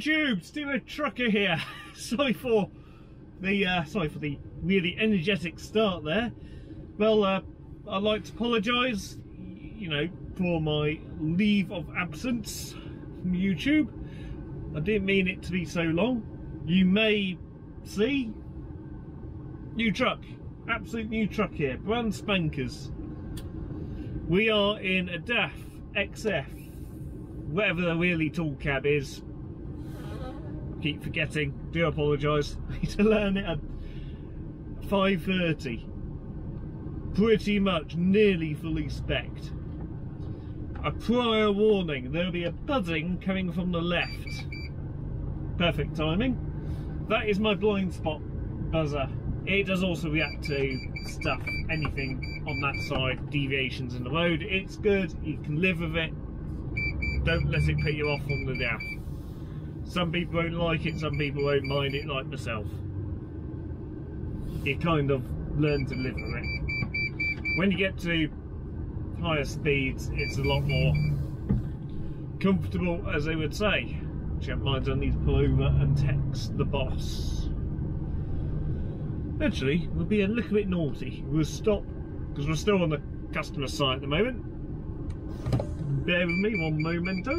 YouTube, Stevo Trucker here. sorry for the uh, sorry for the really energetic start there. Well, uh, I'd like to apologise, you know, for my leave of absence from YouTube. I didn't mean it to be so long. You may see new truck, absolute new truck here, brand spankers. We are in a DAF XF, whatever the really tall cab is, keep forgetting. Do apologise. I need to learn it at 5.30. Pretty much nearly fully specced. A prior warning, there'll be a buzzing coming from the left. Perfect timing. That is my blind spot buzzer. It does also react to stuff, anything on that side, deviations in the road. It's good, you can live with it. Don't let it put you off on the dash. Some people won't like it, some people won't mind it like myself. You kind of learn to live with it. When you get to higher speeds, it's a lot more comfortable, as they would say. Check I need to pull over and text the boss. Actually, we'll be a little bit naughty. We'll stop, because we're still on the customer site at the moment. Bear with me one momento.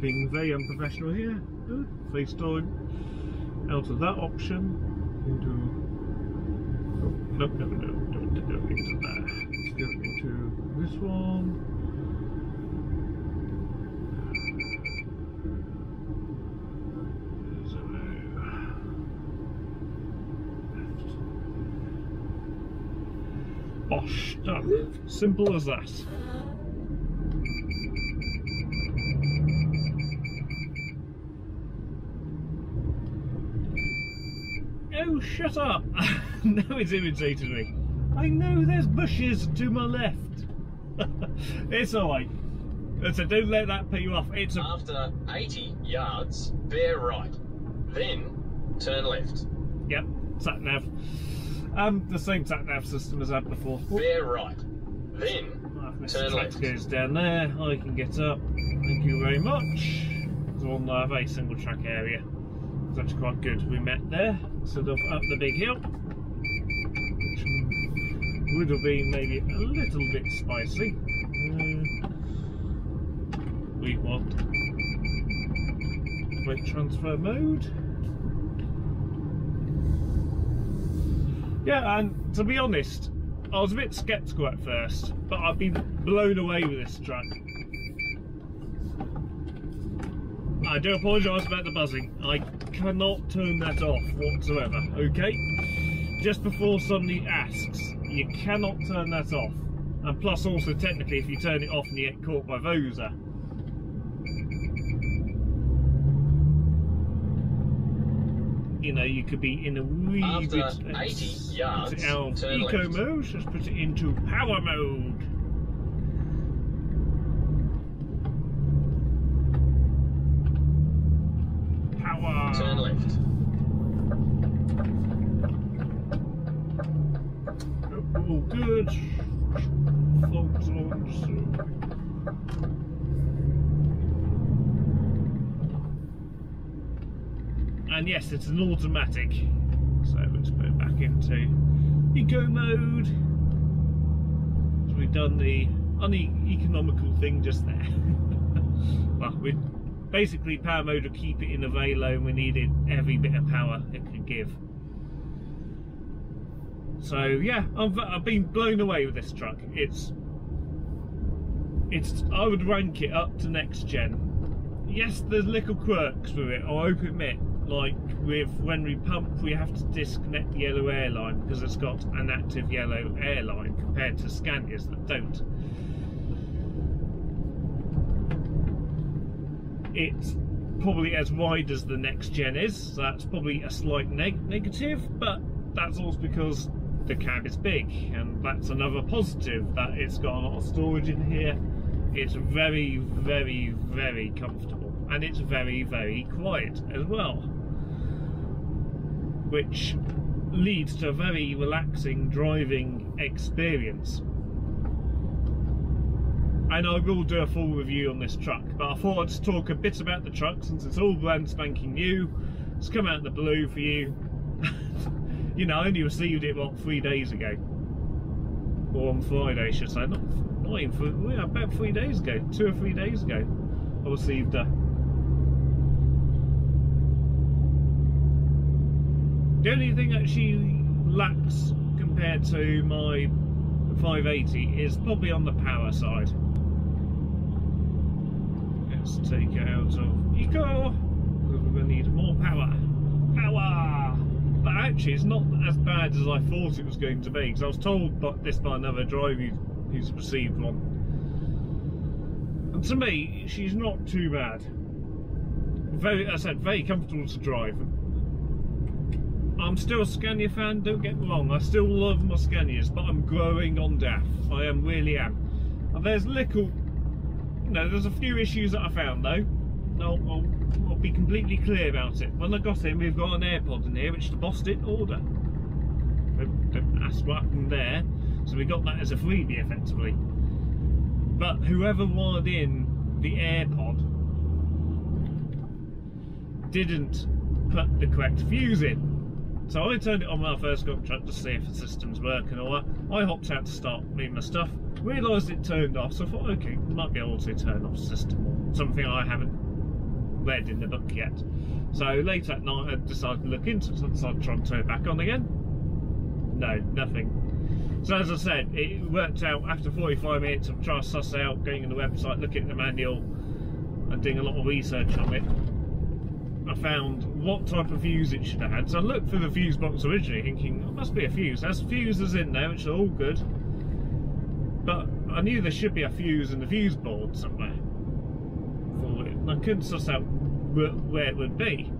Being very unprofessional here. Good. FaceTime. Out of that option. Into. Oh, no, no, no. Don't go into that. Let's go into this one. Bosh, done. Simple as that. Oh, shut up! now it's irritated me. I know there's bushes to my left. it's alright. So don't let that put you off. It's. After 80 yards, bear right. Then turn left. Yep, sat nav. Um, the same sat nav system as I had before. Bear right. Then Oh, turn left. goes down there. I can get up. Thank you very much. It's on a single track area. It's actually quite good. We met there, sort of up the big hill, which would have been maybe a little bit spicy. Uh, we want weight transfer mode. Yeah, and to be honest, I was a bit sceptical at first, but I've been blown away with this truck. I do apologise about the buzzing. I cannot turn that off whatsoever, okay? Just before somebody asks, you cannot turn that off. And plus also technically if you turn it off and you get caught by VOSA, you know, you could be in a wee After bit. 80 let's yards, put it out turn eco mode. Let's put it into power mode. Power. turn left. Oh, good. Floats on. And yes, it's an automatic. So let's put it back into eco mode. So we've done the uneconomical thing just there. well, we basically power mode will keep it in a very low and we needed every bit of power it could give. So yeah, I've, I've been blown away with this truck. It's it's I would rank it up to next gen. Yes, there's little quirks with it. I hope it admit, like with when we pump, we have to disconnect the yellow airline because it's got an active yellow airline compared to Scanias that don't. It's probably as wide as the next gen is, so that's probably a slight neg negative, but that's also because the cab is big, and that's another positive that it's got a lot of storage in here. It's very, very, very comfortable, and it's very, very quiet as well, which leads to a very relaxing driving experience. and I will do a full review on this truck. But I thought I'd just talk a bit about the truck since it's all brand spanking new. It's come out of the blue for you. you know, I only received it what three days ago, or on Friday, I should say. Not, not even for, yeah, about three days ago, two or three days ago, I received her. The only thing that she lacks compared to my 580 is probably on the power side. Let's take it out of eco because we're going to need more power. Power! But actually, it's not as bad as I thought it was going to be because I was told by, this by another driver who's, received one. And to me, she's not too bad. Very, I said, very comfortable to drive. I'm still a Scania fan, don't get me wrong, I still love my Scanias, but I'm growing on DAF. I am really am. And there's little, you know, there's a few issues that I found though. I'll, I'll, I'll be completely clear about it. When I got in, we've got an AirPod in here, which the boss didn't order. That's what happened there. So we got that as a freebie effectively. But whoever wired in the AirPod didn't put the correct fuse in. So I turned it on when I first got truck to see if the system's working or what. I hopped out to start moving my stuff, realised it turned off, so I thought, okay, might be able to turn off system or something I haven't read in the book yet. So late at night I decided to look into it, so I decided to try and turn it back on again. No, nothing. So as I said, it worked out after 45 minutes of trying to suss out, going on the website, looking at the manual and doing a lot of research on it. I found what type of fuse it should have had. So I looked through the fuse box originally thinking, oh, must be a fuse. There's fuses in there, which are all good. But I knew there should be a fuse in the fuse board somewhere for it. I couldn't suss out where it would be.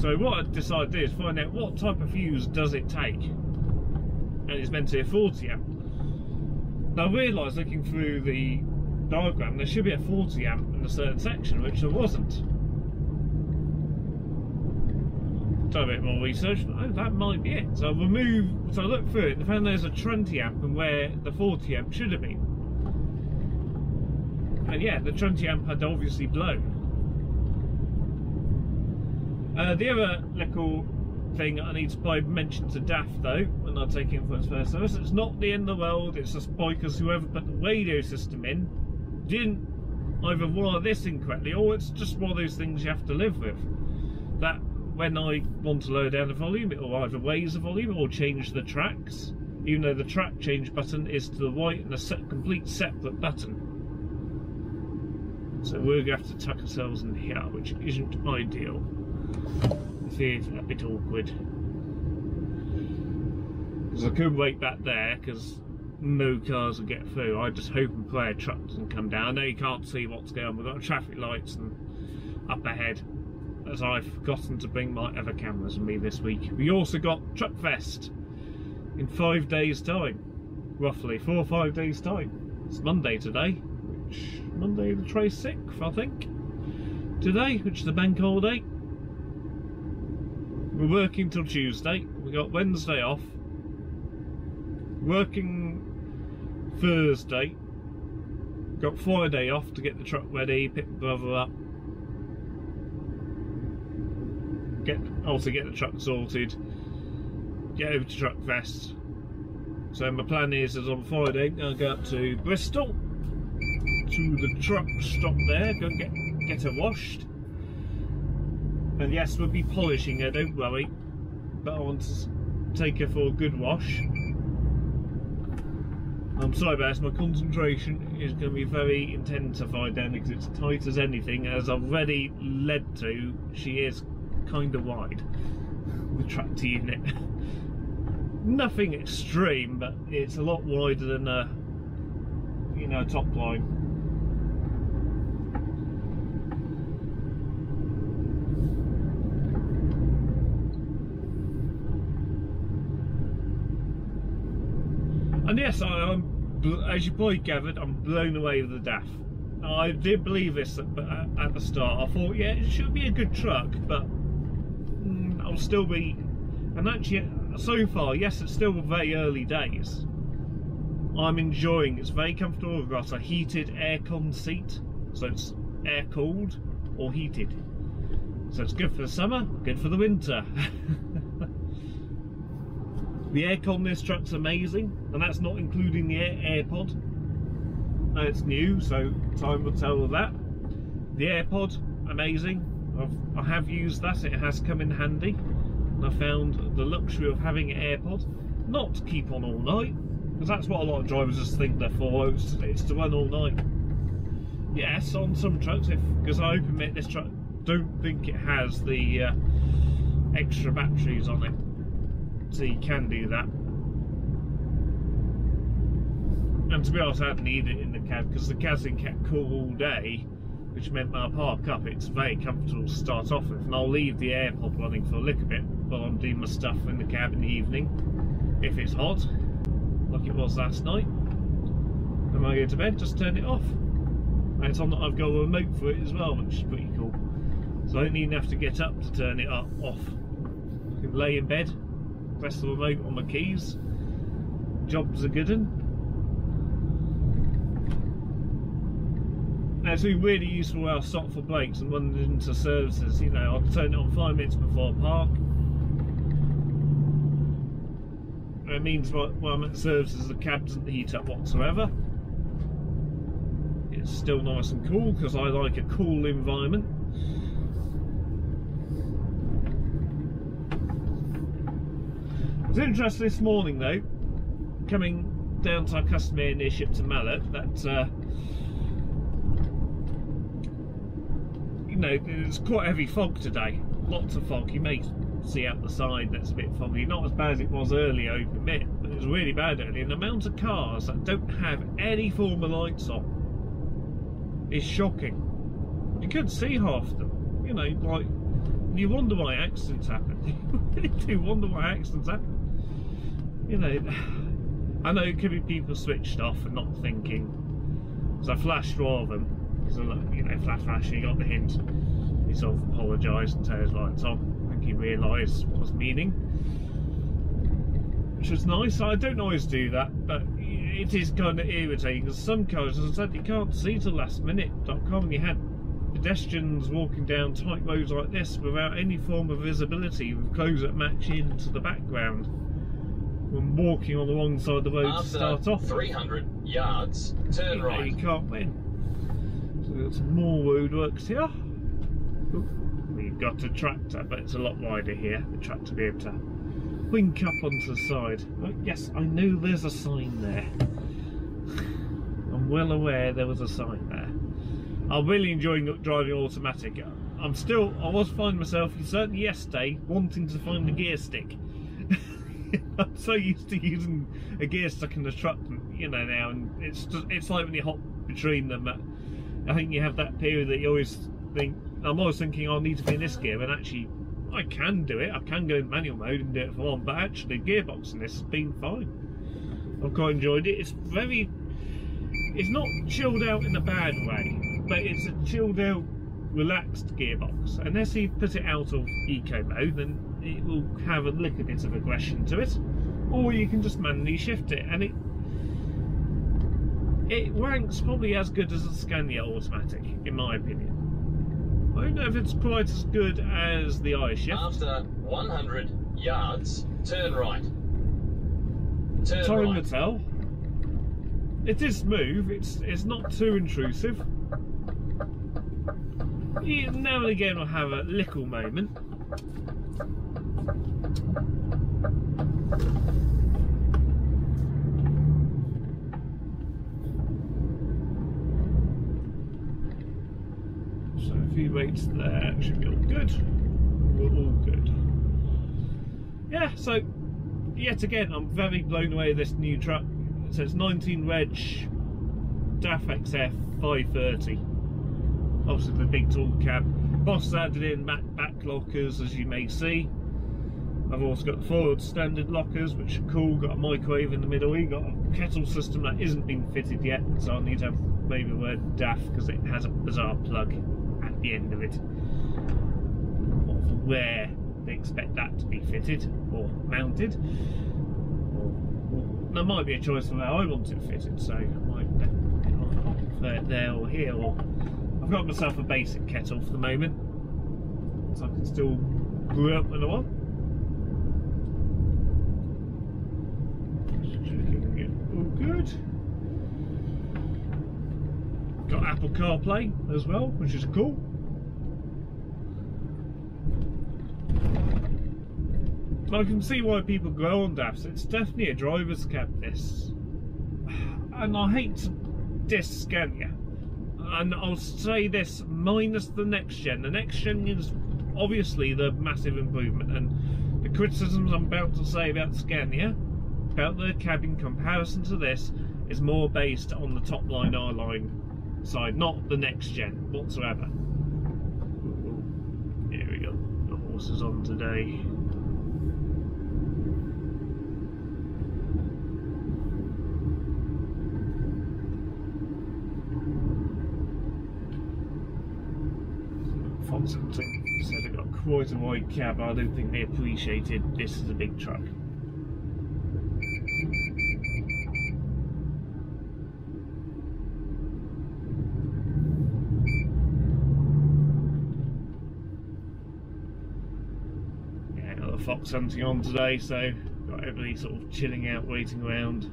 So what I decided to do is find out what type of fuse does it take. And it's meant to be a 40 amp. Now I realised looking through the diagram there should be a 40 amp in a certain section, which there wasn't. Done a bit more research. Oh, that might be it. So I removed, so I looked through it and found there's a 20 amp and where the 40 amp should have been. And yeah, the 20 amp had obviously blown. Uh, the other little thing I need to probably mention to DAF though, when I take influence first service, it's not the end of the world, it's just because whoever put the radio system in didn't either wire this incorrectly or it's just one of those things you have to live with. That when I want to lower down the volume, it will either raise the volume or change the tracks, even though the track change button is to the right and a set, complete separate button. So we're going to have to tuck ourselves in here, which isn't ideal. It is a bit awkward. Because I couldn't wait back there, because no cars will get through. I just hope and pray a truck doesn't come down. I know you can't see what's going on. We've got traffic lights and up ahead as I've forgotten to bring my other cameras with me this week. We also got Truckfest in five days time, roughly, four or five days time. It's Monday today, which, Monday the 26th I think, today, which is the bank holiday. We're working till Tuesday, we got Wednesday off, working Thursday, got Friday off to get the truck ready, pick the brother up, get also get the truck sorted, get over to Truckfest. So my plan is, is on Friday I'll go up to Bristol to the truck stop there, go and get get her washed. And yes, we'll be polishing her, don't worry. But I want to take her for a good wash. I'm sorry about this, my concentration is going to be very intensified then because it's tight as anything. As I've already led to, she is kind of wide, the tractor unit. Nothing extreme, but it's a lot wider than a, you know, top line. And yes, I, am as you probably gathered, I'm blown away with the DAF. I did believe this at, at the start. I thought, yeah, it should be a good truck, but will still be, and actually, so far, yes, it's still very early days. I'm enjoying. It's very comfortable. We've got a heated aircon seat, so it's air cooled or heated. So it's good for the summer, good for the winter. the aircon in this truck's amazing, and that's not including the air AirPod. And it's new, so time will tell that. The AirPod, amazing. I've, I have used that, it has come in handy. And I found the luxury of having an AirPod, not to keep on all night, because that's what a lot of drivers just think they're for, it's, it's to run all night. Yes, on some trucks, if because I open it, this truck don't think it has the uh, extra batteries on it, so you can do that. And to be honest, I didn't need it in the cab because the cab's been kept cool all day, which meant when I park up, it's very comfortable to start off with. And I'll leave the air AirPod running for a little bit while I'm doing my stuff in the cab in the evening, if it's hot, like it was last night. And when I go to bed, just turn it off. And it's on that I've got a remote for it as well, which is pretty cool. So I don't even have to get up to turn it up off. I can lay in bed, press the remote on my keys. Job's a good one. It's been really useful where I stop for breaks and run into services. You know, I turn it on five minutes before I park. It means when I'm at services, the cab doesn't heat up whatsoever. It's still nice and cool because I like a cool environment. It's interesting this morning though, coming down to our customer near Shepton Mallet, that uh, you know, there's quite heavy fog today. Lots of fog. You may see out the side that's a bit foggy. Not as bad as it was earlier, I admit, but it was really bad earlier. And the amount of cars that don't have any form of lights on is shocking. You couldn't see half of them. You know, like, you wonder why accidents happen. you really do wonder why accidents happen. You know, I know it could be people switched off and not thinking. So I flashed all of them. So, you know, flash, flash, he got the hint. He sort of apologised and turned his lights on. I think he realised what was meaning. Which was nice. I don't always do that, but it is kind of irritating because some cars, as I said, you can't see till last minute.com. You had pedestrians walking down tight roads like this without any form of visibility with clothes that match into the background when walking on the wrong side of the road After to start off. 300 yards, turn You know, right. you can't win. We've got some more roadworks here. We've got a tractor, but it's a lot wider here. The tractor will be able to wink up onto the side. Oh, yes, I know there's a sign there. I'm well aware there was a sign there. I'm really enjoying driving automatic. I'm still, I was finding myself, certainly yesterday, wanting to find the gear stick. I'm so used to using a gear stuck in the truck, you know, now, and it's just, it's like when you hop between them. But I think you have that period that you always think. I'm always thinking I need to be in this gear, and actually, I can do it. I can go in manual mode and do it for one. But actually, gearbox in this has been fine. I've quite enjoyed it. It's very, it's not chilled out in a bad way, but it's a chilled out, relaxed gearbox. Unless you put it out of eco mode, then it will have a little bit of aggression to it. Or you can just manually shift it, and it it ranks probably as good as a Scania automatic, in my opinion. I don't know if it's quite as good as the iShift. After 100 yards, turn right. Turn Time right. tell. It is smooth. It's it's not too intrusive. Yeah, now and again, I'll have a little moment. So a few weights there should be all good. We're all good. Yeah, so yet again, I'm very blown away with this new truck. So it's 19 Reg DAF XF 530. Obviously the big tall cab. Boss added in back, back lockers as you may see. I've also got the forward standard lockers which are cool, got a microwave in the middle, we got a kettle system that isn't been fitted yet, so I'll need to have maybe a word DAF because it has a bizarre plug the end of it. For where they expect that to be fitted or mounted or there might be a choice of how I want it fitted, so I might prefer it there or here. Or I've got myself a basic kettle for the moment, so I can still brew up when I want. Good. Got Apple CarPlay as well, which is cool. I can see why people go on DAFs. It's definitely a driver's cab, this. And I hate to diss Scania. And I'll say this minus the next gen. The next gen is obviously the massive improvement. And the criticisms I'm about to say about Scania, about the cab in comparison to this, is more based on the top line R line side, not the next gen whatsoever. Here we go. The horses on today. Hunting said it got quite a wide cab. I don't think they appreciated this is a big truck. Yeah, got the fox hunting on today, so got everybody sort of chilling out, waiting around.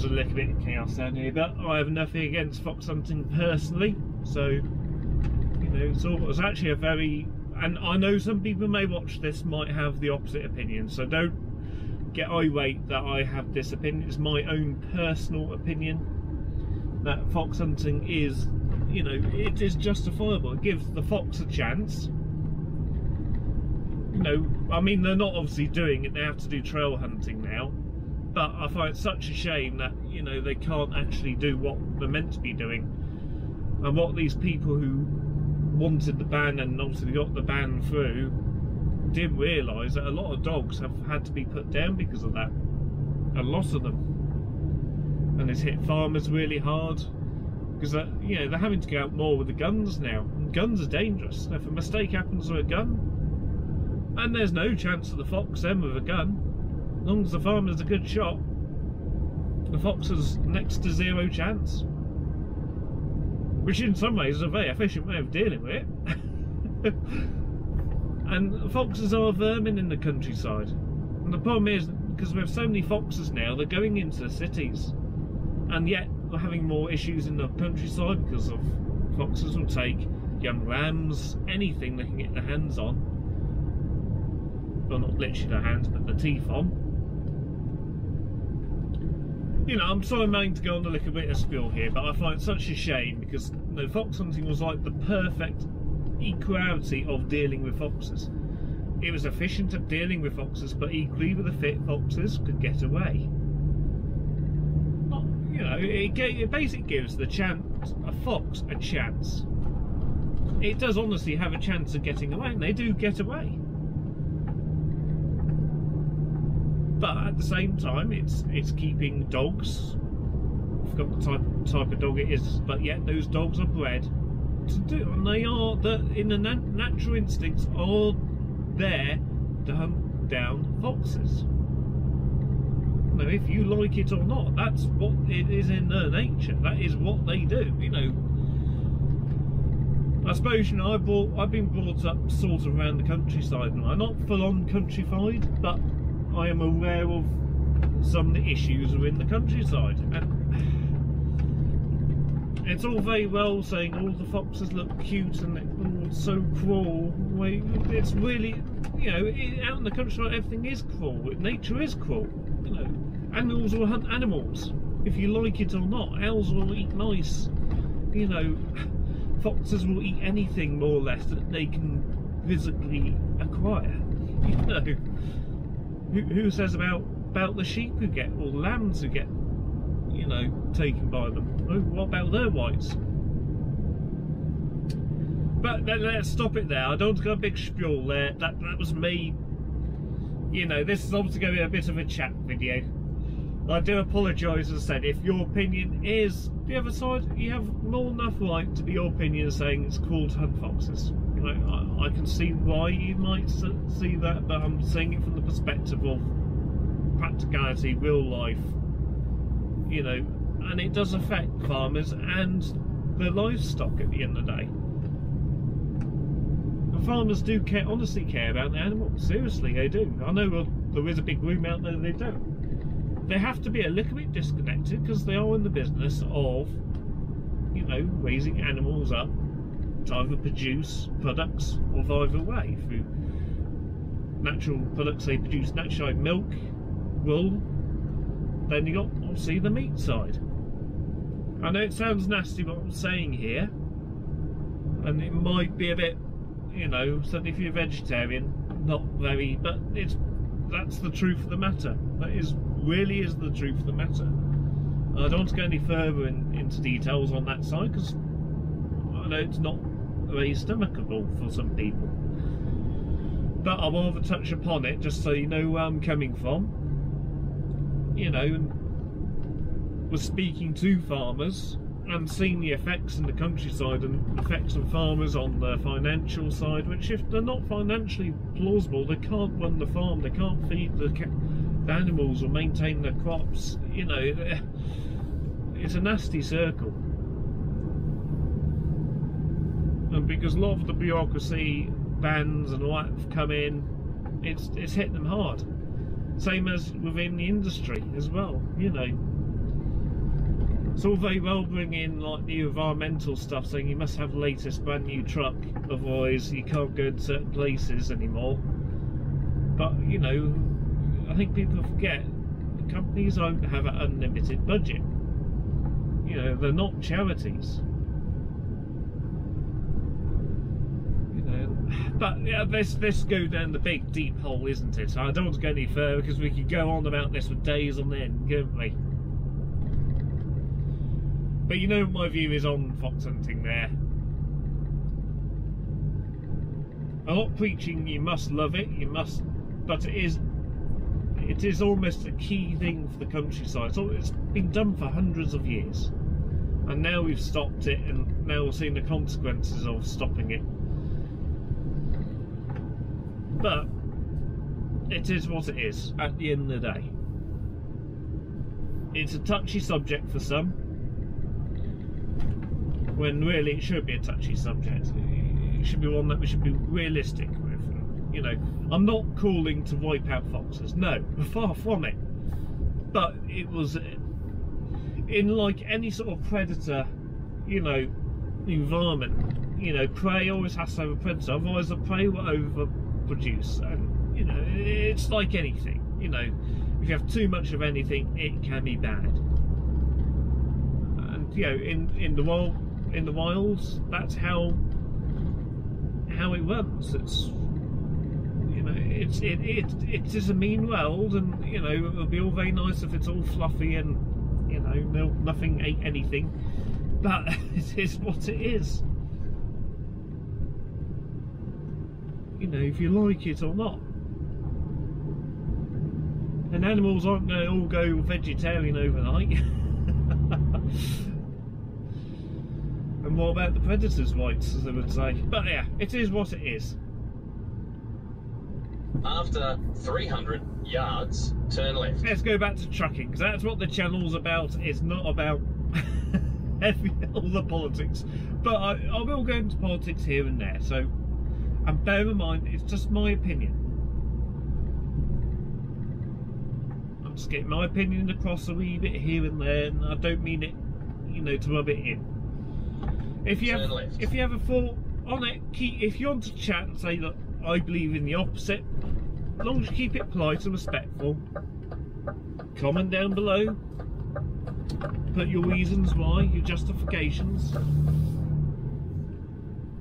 Caused a little bit of chaos down here, but I have nothing against fox hunting personally. So, you know, it's, all, it's actually a very, and I know some people may watch this might have the opposite opinion. So don't get irate that I have this opinion. It's my own personal opinion that fox hunting is, you know, it is justifiable. It gives the fox a chance. You know, I mean, they're not obviously doing it. They have to do trail hunting now but I find it such a shame that you know they can't actually do what they're meant to be doing, and what these people who wanted the ban and obviously got the ban through did realise that a lot of dogs have had to be put down because of that, a lot of them, and it's hit farmers really hard because you know they're having to go out more with the guns now. And guns are dangerous. If a mistake happens with a gun, and there's no chance of the fox then with a gun as long as the farmer's a good shot, the fox has next to zero chance. Which in some ways is a very efficient way of dealing with it. and foxes are vermin in the countryside. And the problem is, because we have so many foxes now, they're going into the cities. And yet we're having more issues in the countryside because of foxes will take young lambs, anything they can get their hands on. Well, not literally their hands, but the teeth on you know, I'm sorry going to go on a little bit of spiel here, but I find it such a shame because you know, fox hunting was like the perfect equality of dealing with foxes. It was efficient at dealing with foxes, but equally with the fit foxes could get away. You know, it, it basically gives the chance, a fox a chance. It does honestly have a chance of getting away, and they do get away. But at the same time it's it's keeping dogs. I've got the type type of dog it is but yet those dogs are bred to do and they are the in the nat natural instincts are there to hunt down foxes. Now if you like it or not that's what it is in their nature. That is what they do you know. I suppose you know I I've been brought up sort of around the countryside and I'm not full on countrified but I am aware of some of the issues are in the countryside. And it's all very well saying all the foxes look cute and all so cruel. It's really, you know, out in the countryside everything is cruel. Nature is cruel. You know, animals will hunt animals, if you like it or not. Owls will eat mice. You know, foxes will eat anything more or less that they can physically acquire. You know who, who says about about the sheep who get or lambs who get you know taken by them? What about their whites? but let, let's stop it there. I don't want to go a big spiel there. That that was me. You know, this is obviously going to be a bit of a chat video. I do apologise, as I said, if your opinion is the other side, you have more enough right to be your opinion saying it's called hunt foxes. I, I can see why you might see that, but I'm saying it from the perspective of practicality, real life. You know, and it does affect farmers and the livestock at the end of the day. Farmers do care, honestly care about the animals. Seriously, they do. I know there is a big room out there they don't they have to be a little bit disconnected because they are in the business of, you know, raising animals up either produce products of either way through natural products they produce naturally milk, wool, then you got obviously the meat side. I know it sounds nasty what I'm saying here, and it might be a bit, you know, certainly if you're a vegetarian, not very, but it's that's the truth of the matter. That is really is the truth of the matter. I don't want to go any further in, into details on that side because I know it's not very stomachable for some people. But I'll rather touch upon it just so you know where I'm coming from. You know, was speaking to farmers and seeing the effects in the countryside and effects on farmers on the financial side, which if they're not financially plausible, they can't run the farm, they can't feed the the animals or maintain the crops. You know, it's a nasty circle. And because a lot of the bureaucracy, bans and all that have come in, it's it's hit them hard. Same as within the industry as well, you know. It's all very well bringing in like the environmental stuff, saying you must have latest brand new truck, otherwise you can't go to certain places anymore. But you know, I think people forget companies don't have an unlimited budget. You know, they're not charities. You know, Uh, but yeah, this this go down the big deep hole, isn't it? I don't want to go any further because we could go on about this for days on end, couldn't we? But you know my view is on fox hunting there. I'm not preaching you must love it, you must, but it is it is almost a key thing for the countryside. So it's been done for hundreds of years. And now we've stopped it and now we're seeing the consequences of stopping it. But it is what it is at the end of the day. It's a touchy subject for some, when really it should be a touchy subject. It should be one that we should be realistic with. you know, I'm not calling to wipe out foxes. No, far from it. But it was in like any sort of predator, you know, environment. You know, prey always has to have a predator, otherwise the prey will overproduce. And you know, it's like anything. You know, if you have too much of anything, it can be bad. And you know, in in the wild, in the wilds, that's how how it runs. It's you know, it's it, it it is a mean world, and you know it'll be all very nice if it's all fluffy and you know no, nothing ain't anything, but it is what it is. You know if you like it or not. And animals aren't going to all go vegetarian overnight. and what about the predators' rights, as they would say? But yeah, it is what it is. After 300 yards, turn left. Let's go back to trucking, because that's what the channel's about. It's not about all the politics. But I, I will go into politics here and there. So, and bear in mind, it's just my opinion. I'm just getting my opinion across a wee bit here and there, and I don't mean it, you know, to rub it in. If you have, if you have a thought on it, keep, if you want to chat and say, look, I believe in the opposite. As long as you keep it polite and respectful. Comment down below. Put your reasons why, your justifications.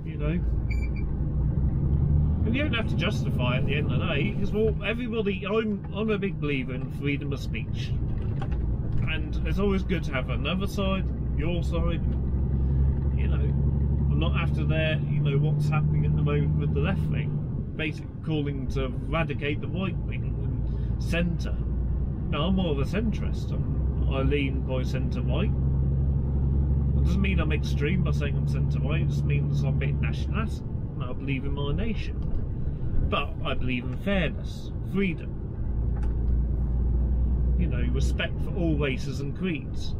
You know. And you don't have to justify at the end of the day, because well, everybody, I'm, I'm a big believer in freedom of speech. And it's always good to have another side, your side, you know, I'm not after their, you know, what's happening at the moment with the left wing. Basically calling to eradicate the right wing and centre. No, I'm more of a centrist. I'm, I lean by centre right. It doesn't mean I'm extreme by saying I'm centre right. It just means I'm a bit nationalist. And I believe in my nation. But I believe in fairness, freedom. You know, respect for all races and creeds.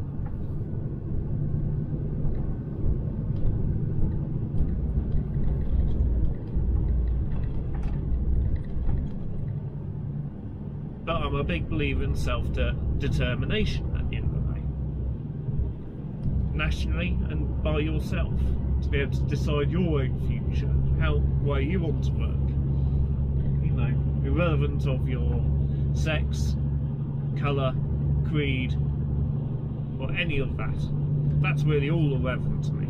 But I'm a big believer in self-determination at the end of the day. Nationally and by yourself. To be able to decide your own future, how where you want to work. Irrelevant of your sex, colour, creed, or any of that. That's really all irrelevant to me,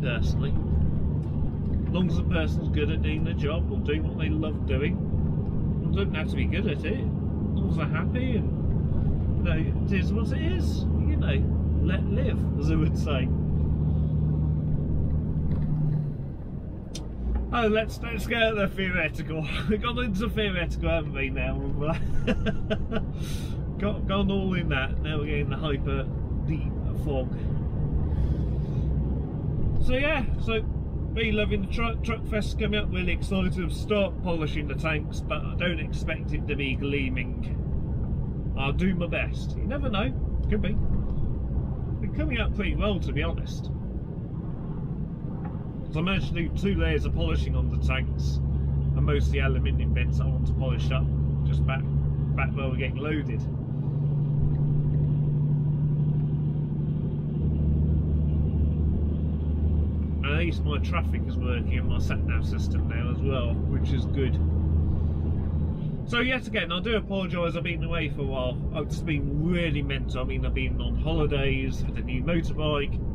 personally. As long as the person's good at doing the job or doing what they love doing, they don't have to be good at it. As long as they're happy and you know, it is what it is. You know, let live, as I would say. Oh, let's let's get at the theoretical. We've gone into theoretical, haven't we? Now got gone all in that. Now we're getting the hyper deep fog. So yeah, so me loving the truck truck fest coming up. Really excited to start polishing the tanks, but I don't expect it to be gleaming. I'll do my best. You never know. Could be. They're coming out pretty well, to be honest. So I managed to do two layers of polishing on the tanks and most of the aluminium bits I want to polish up just back back where we're getting loaded. At least my traffic is working in my sat nav system now as well, which is good. So yet again, I do apologise. I've been away for a while. I've just been really mental. I mean, I've been on holidays, had a new motorbike,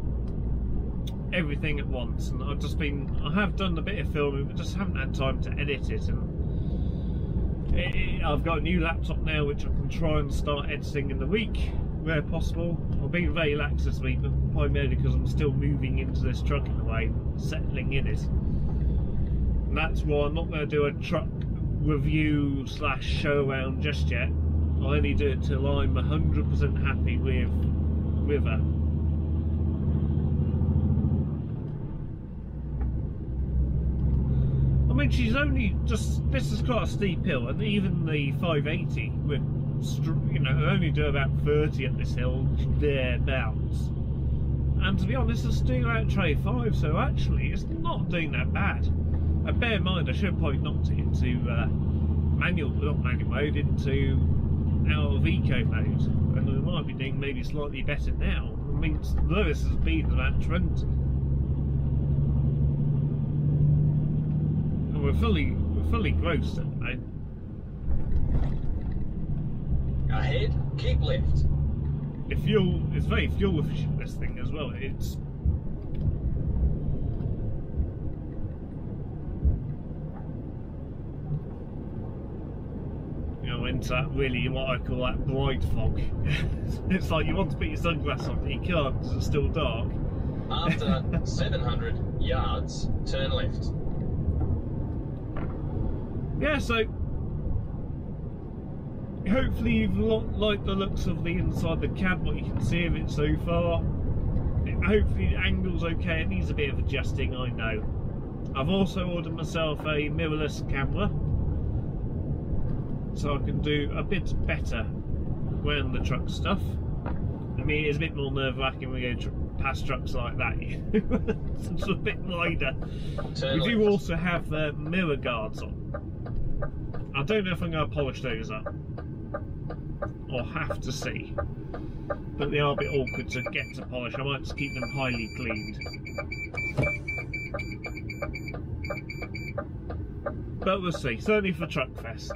everything at once and I've just been I have done a bit of filming but just haven't had time to edit it and it, it, I've got a new laptop now which I can try and start editing in the week where possible. I've been very lax this week but primarily because I'm still moving into this truck in a way settling in it. And that's why I'm not going to do a truck review slash show around just yet. I only do it till I'm 100% happy with with her I mean, she's only just. This is quite a steep hill, and even the 580 would, you know, only do about 30 at this hill thereabouts. And to be honest, it's doing about tray 5, so actually, it's not doing that bad. And bear in mind, I should probably knocked it into uh, manual, not manual mode, into out of eco mode, and we might be doing maybe slightly better now. I mean, lowest has been about 20. We're fully we're fully grossed the Ahead, keep left. The fuel is very fuel efficient this thing as well. It's you know into that really what I call that bright fog. it's like you want to put your sunglasses on but you can't because it's still dark. After 700 yards, turn left. Yeah, so hopefully you've liked the looks of the inside the cab, what you can see of it so far. Hopefully the angle's okay, it needs a bit of adjusting, I know. I've also ordered myself a mirrorless camera so I can do a bit better when the truck stuff. I mean, it's a bit more nerve wracking when we go past trucks like that. it's a bit wider. We do also have uh, mirror guards on. I don't know if I'm going to polish those up. I'll have to see. But they are a bit awkward to get to polish. I might just keep them highly cleaned. But we'll see. Certainly for Truck Fest.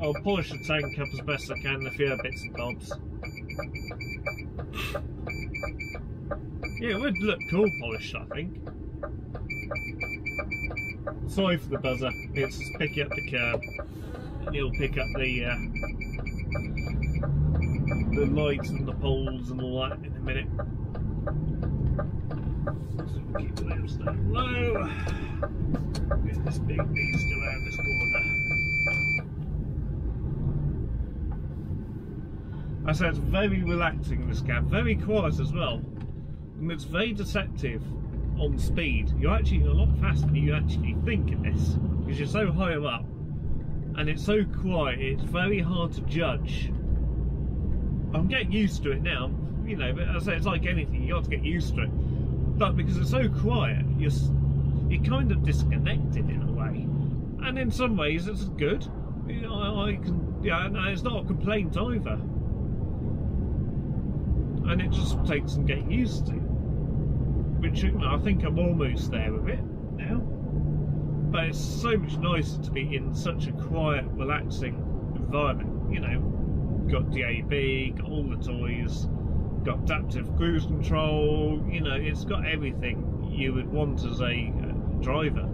I'll polish the tank up as best I can, a few bits and bobs. Yeah, it would look cool polished, I think. Sorry for the buzzer. It's just picking up the curb. He'll pick up the uh, the lights and the poles and all that in a minute. So keep the wheels down low. Get this big beast around this corner. I say it's very relaxing this cab, very quiet as well. And it's very deceptive on speed. You're actually a lot faster than you actually think in this. Because you're so high up and it's so quiet, it's very hard to judge. I'm getting used to it now, you know, but as I say, it's like anything, you got to get used to it. But because it's so quiet, you're, you're kind of disconnected in a way. And in some ways, it's good. You know, I, I can, yeah, no, it's not a complaint either. And it just takes some getting used to. Which I think I'm almost there with it now. But it's so much nicer to be in such a quiet, relaxing environment. You know, got DAB, got all the toys, got adaptive cruise control. You know, it's got everything you would want as a uh, driver.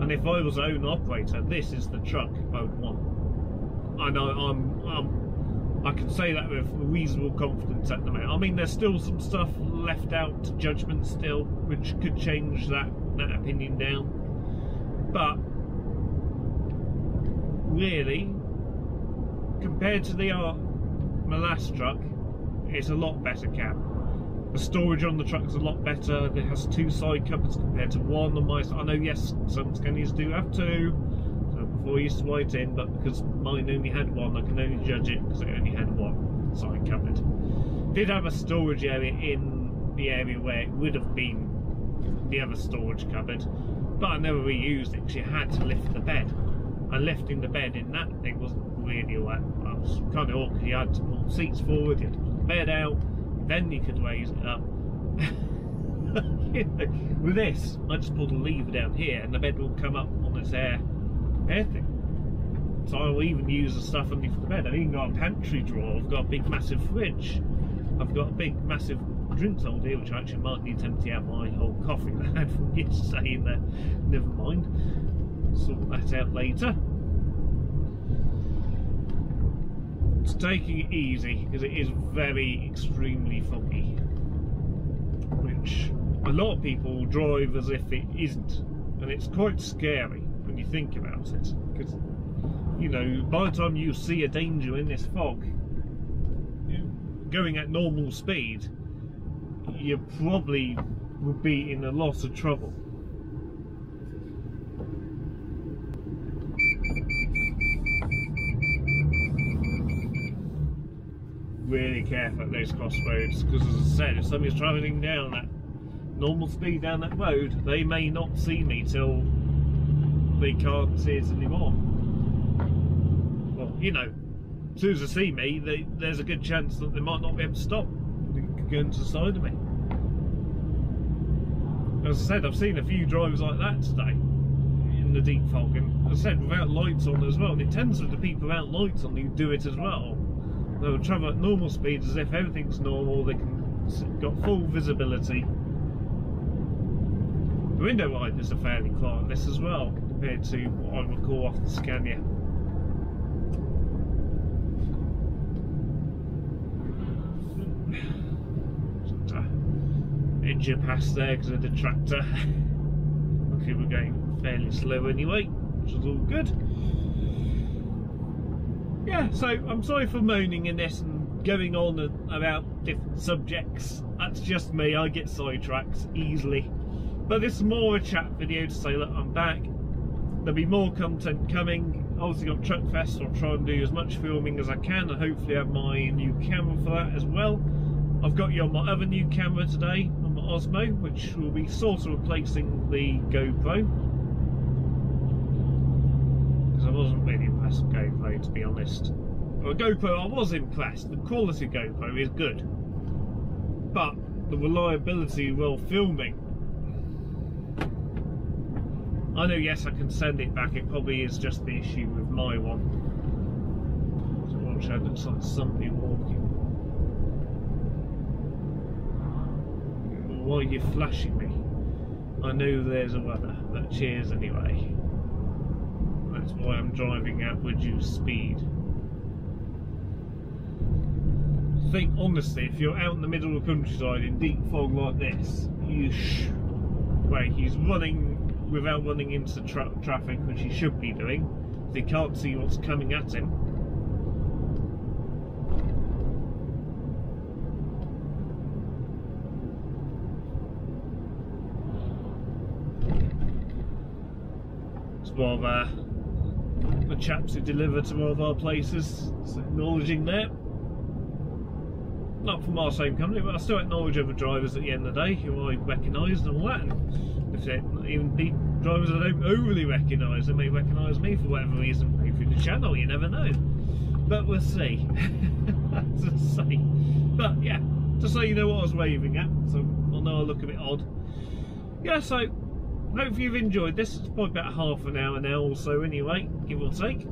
And if I was own operator, this is the truck I would want. I know I'm, I'm, I can say that with reasonable confidence at the moment. I mean, there's still some stuff left out to judgment still, which could change that that opinion down. But really, compared to the uh, my truck, it's a lot better cab. The storage on the truck is a lot better. It has two side cupboards compared to one on my. I know, yes, some Scanias do have two. So before to white in, but because mine only had one, I can only judge it because it only had one side cupboard. Did have a storage area in the area where it would have been the other storage cupboard, but I never reused it because you had to lift the bed. And lifting the bed in that thing wasn't really all that. Well, was kind of awkward. You had to pull seats forward, you had to put the bed out, then you could raise it up. With this, I just pull the lever down here and the bed will come up on this air, air thing. So I'll even use the stuff underneath the bed. I've even got a pantry drawer, I've got a big massive fridge, I've got a big massive drinks holder here, which I actually might need to empty out my whole coffee that I had from yesterday in there. Never mind. Sort that out later. It's taking it easy because it is very extremely foggy. Which a lot of people drive as if it isn't. And it's quite scary when you think about it. Because, you know, by the time you see a danger in this fog, going at normal speed, you probably would be in a lot of trouble. Really careful at those crossroads because, as I said, if somebody's travelling down that normal speed down that road, they may not see me till they can't see us anymore. Well, you know, as soon as they see me, they, there's a good chance that they might not be able to stop going to the side of me. As I said, I've seen a few drivers like that today in the deep fog, and as I said, without lights on as well. And it tends to the people without lights on who do it as well. They'll travel at normal speeds as if everything's normal. They can got full visibility. The window wipers are fairly quiet on this as well, compared to what I would call off the Scania. Past there because of the tractor. Okay, we're going fairly slow anyway, which is all good. Yeah, so I'm sorry for moaning in this and going on about different subjects. That's just me, I get sidetracked easily. But this is more a chat video to say, that I'm back. There'll be more content coming. Obviously got Truckfest, I'll try and do as much filming as I can and hopefully have my new camera for that as well. I've got you on my other new camera today, Osmo, which will be sort of replacing the GoPro. Because I wasn't really impressed with GoPro, to be honest. Well, GoPro, I was impressed. The quality of GoPro is good. But the reliability while filming I know, yes, I can send it back. It probably is just the issue with my one. So watch out, looks like somebody walking. Why are you flashing me? I know there's a runner, that cheers anyway. That's why I'm driving at reduced speed. Think honestly, if you're out in the middle of the countryside in deep fog like this, you sh way. He's running without running into tra traffic, which he should be doing. He can't see what's coming at him. One of the chaps who deliver to one of our places, acknowledging that not from our same company, but I still acknowledge other drivers at the end of the day who I recognise and all that. And even the drivers I don't overly recognise, they may recognise me for whatever reason, maybe through the channel, you never know. But we'll see. to say. But yeah, just so you know what I was waving at, so I know I look a bit odd. Yeah, so hopefully you've enjoyed this. It's probably about half an hour now or so anyway, give or take.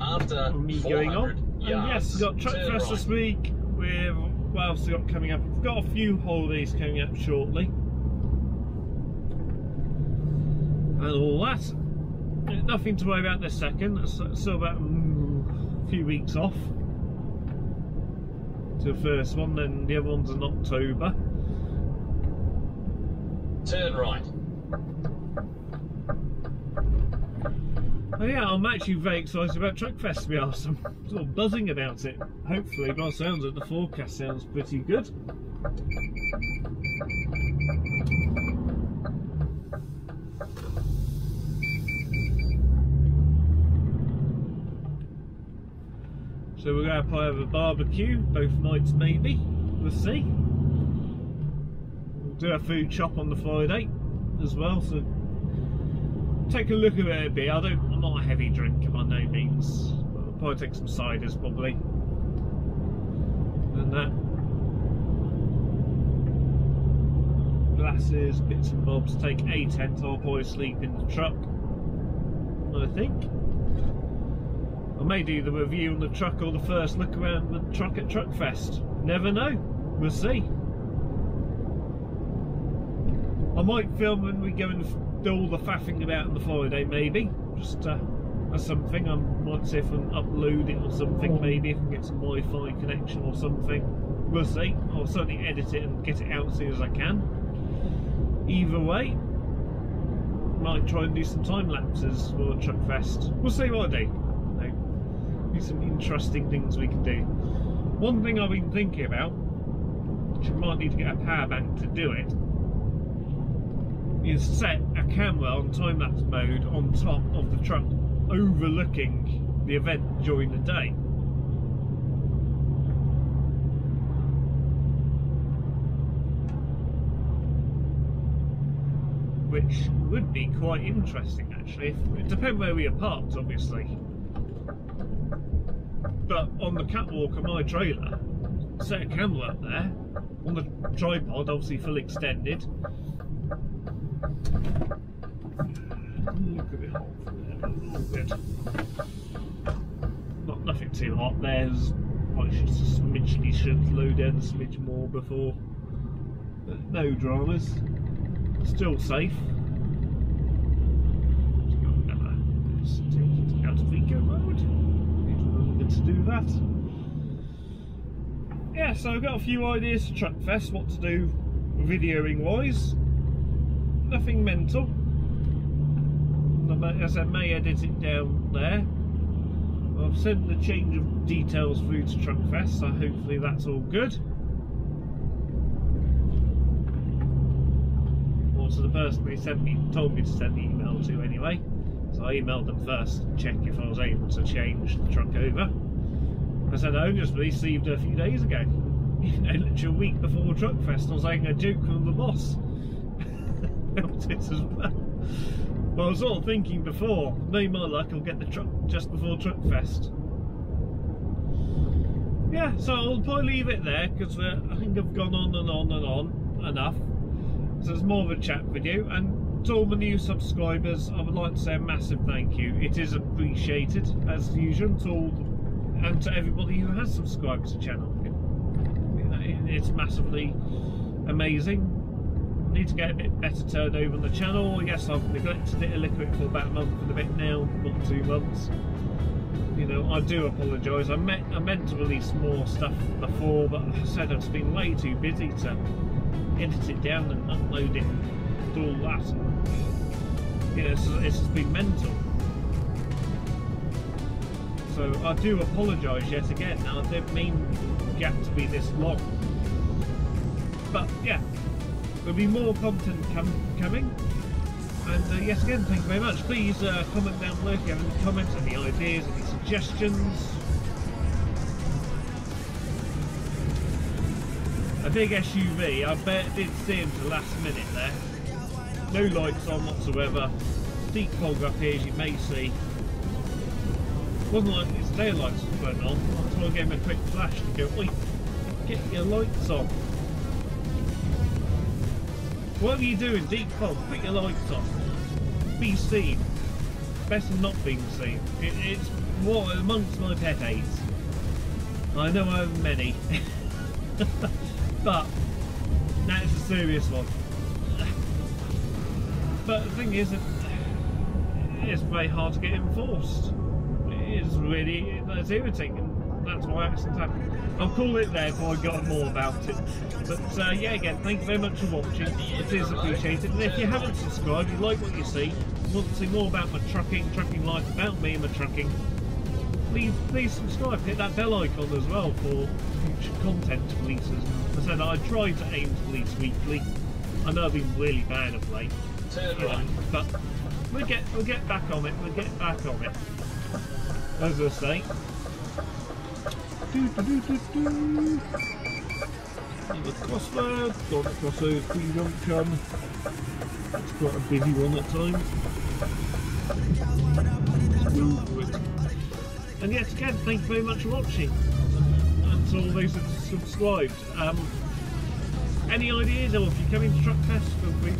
After me going on. And yes, we've got Truck Fest this week. We've what else we got coming up? We've got a few holidays coming up shortly. And all that. Nothing to worry about this second. It's still about mm, a few weeks off. To the first one, then the other one's in October. Turn right. Oh yeah, I'm actually very excited about Truckfest to be honest. I'm sort of buzzing about it. Hopefully, by sounds of the forecast sounds pretty good. So we're going to have a barbecue, both nights maybe. We'll see. Do a food shop on the Friday as well, so take a look at it a bit. I don't. I'm not a heavy drinker by no means. I'll probably take some ciders probably. And that. Glasses, bits and bobs. Take a tent. I'll probably sleep in the truck. I think. I may do the review on the truck or the first look around the truck at Truckfest. Never know. We'll see. I might film when we go and do all the faffing about on the Friday, maybe. Just uh, as something. I might see if I can upload it or something, maybe if I can get some Wi Fi connection or something. We'll see. I'll certainly edit it and get it out as soon as I can. Either way, might try and do some time lapses for Truckfest. We'll see what I do. Know, do some interesting things we can do. One thing I've been thinking about, which I might need to get a power bank to do it, is set a camera on time lapse mode on top of the truck, overlooking the event during the day. Which would be quite interesting actually. It depends where we are parked, obviously. But on the catwalk of my trailer, set a camera up there on the tripod, obviously full extended. Look a bit hot there, a little bit. Not nothing too hot. There's I should smidgely should slow down a smidge more before. But no dramas. Still safe. Let's take it out of eco mode. Need to do that. Yeah, so I've got a few ideas for Truckfest, what to do videoing wise. Nothing mental. As I may edit it down there. I've sent the change of details through to Truckfest, so hopefully that's all good. Also, the person they sent me told me to send the email to anyway, so I emailed them first to check if I was able to change the truck over. I said I only just received a few days ago, you know, literally a week before Truckfest. I was having a joke with the boss as well. But I was sort of thinking before, no more luck, I'll get the truck just before Truckfest. Yeah, so I'll probably leave it there because uh, I think I've gone on and on and on enough. So it's more of a chat video. And to all my new subscribers, I would like to say a massive thank you. It is appreciated as usual to all and to everybody who has subscribed to the channel. It's massively amazing. Need to get a bit better turnover on the channel. Yes, I've neglected it a little bit for about a month and a bit now, not two months. You know, I do apologise. I meant I meant to release more stuff before, but I said I've been way too busy to edit it down and upload it, do all that. You know, it's, it's just been mental. So I do apologise yet again. Now I didn't mean the gap to be this long, but yeah, there'll be more content com coming. And uh, yes, again, thank you very much. Please uh, comment down below if you have any comments, any ideas, any suggestions. A big SUV, I bet did see him to last minute there. No lights on whatsoever. Deep fog up here, as you may see. Wasn't like his taillights were on. That's why I gave him a quick flash to go, oi, get your lights on. Whatever you doing, deep fog, put your lights on. Be seen. Best not being seen. It, it's what amongst my pet hates. I know I have many. but that's a serious one. But the thing is, it's very hard to get enforced. It is really that's irritating. That's why accidents happen. I'll call it there before I got more about it. But uh, yeah, again, thank you very much for watching. It is appreciated. And if you haven't subscribed, you like what you see, want to see more about my trucking, trucking life, about me and my trucking, please please subscribe. Hit that bell icon as well for future content releases. As I said I try to aim to release weekly. I know I've been really bad of late. But we'll get we'll get back on it. We'll get back on it. As I say. The crossroad, got the crossroad pre-junction. It's quite a busy one at times. And yet again, thank you very much for watching. And to all those that have subscribed. Um, any ideas, or if you're coming to Truck Fest, feel free to.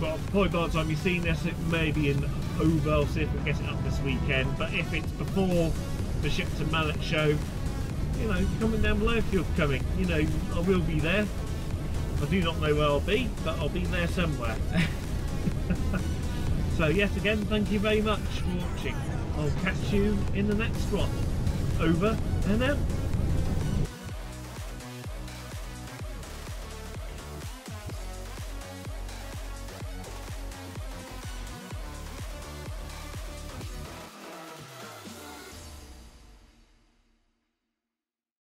Well, probably by the time you've seen this, it may be in over. I'll see if we get it up this weekend. But if it's before the Shepton Mallet show, you know, comment down below if you're coming. You know, I will be there. I do not know where I'll be, but I'll be there somewhere. so, yet again, thank you very much for watching. I'll catch you in the next one. Over and out.